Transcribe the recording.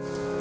you